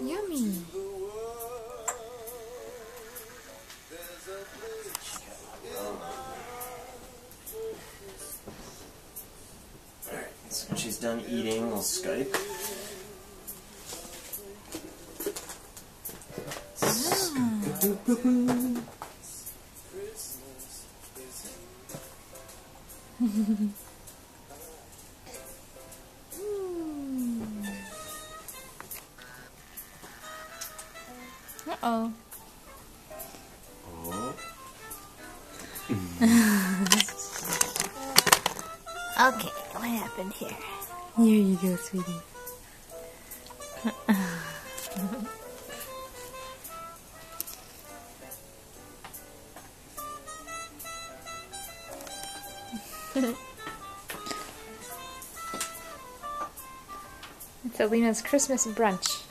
Yummy. Alright, so she's done eating, we'll Skype. Ah. Uh-oh. Oh. Okay, what happened here? Here you go, sweetie. it's Alina's Christmas brunch.